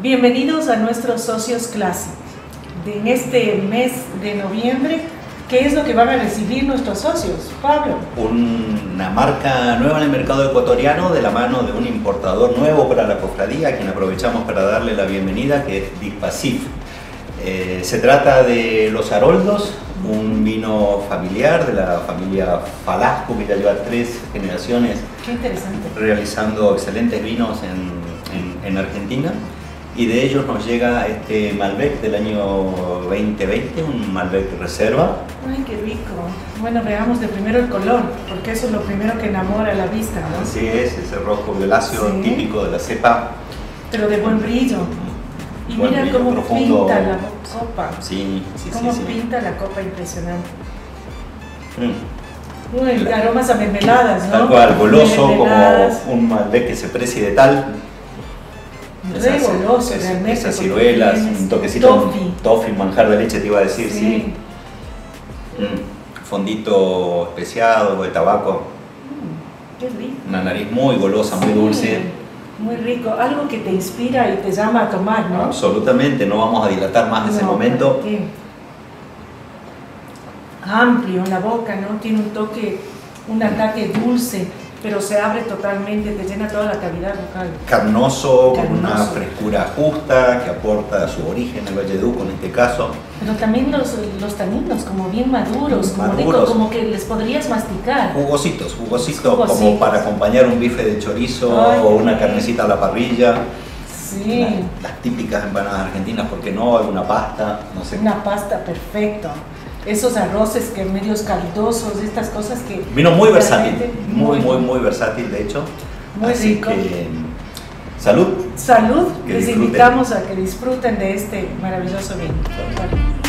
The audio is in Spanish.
Bienvenidos a nuestros socios Classic. En este mes de noviembre, ¿qué es lo que van a recibir nuestros socios? Pablo. Una marca nueva en el mercado ecuatoriano de la mano de un importador nuevo para la cofradía, a quien aprovechamos para darle la bienvenida, que es Dipasif. Eh, se trata de Los Haroldos, un vino familiar de la familia Falasco, que ya lleva tres generaciones realizando excelentes vinos en, en Argentina y de ellos nos llega este Malbec del año 2020, un Malbec reserva. Ay, qué rico. Bueno, veamos de primero el color, porque eso es lo primero que enamora la vista, ¿no? Así es, ese rojo violáceo típico de la cepa. Pero de buen brillo. Y mira cómo pinta la copa. Sí, sí, cómo sí. pinta la copa impresionante. Mm. Uy, aromas a mermeladas, ¿no? Tal cual, goloso, como un Malbec que se precie de tal Re goloso realmente. Esas ciruelas, un toquecito toffee. toffee, manjar de leche te iba a decir, sí. Mm, fondito especiado de tabaco. Mm, qué rico. Una nariz muy golosa, muy dulce. Muy rico, algo que te inspira y te llama a tomar, ¿no? Absolutamente, no vamos a dilatar más ese momento. Amplio en la boca, ¿no? Tiene un toque, un ataque dulce pero se abre totalmente, te llena toda la cavidad local. Carnoso, con una frescura justa que aporta su origen el Valleduco en este caso. Pero también los, los taninos, como bien maduros, como, como que les podrías masticar. Jugositos, jugositos, como para acompañar un bife de chorizo o una carnecita a la parrilla. Sí. las típicas empanadas argentinas, porque no? Alguna pasta, no sé. Una pasta, perfecto esos arroces que medios caldosos, estas cosas que... Vino muy versátil, muy, muy, muy versátil de hecho. Muy rico. salud. Salud, les invitamos a que disfruten de este maravilloso vino.